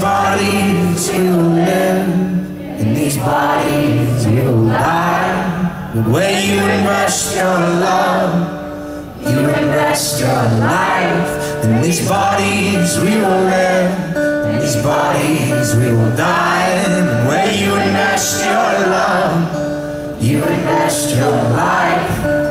bodies will live, and these bodies will die. But where you invest your love, you invest your life. In these bodies we will live, in these bodies we will die. But where you invest your love, you invest your life.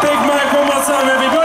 Big Mike one more time, everybody.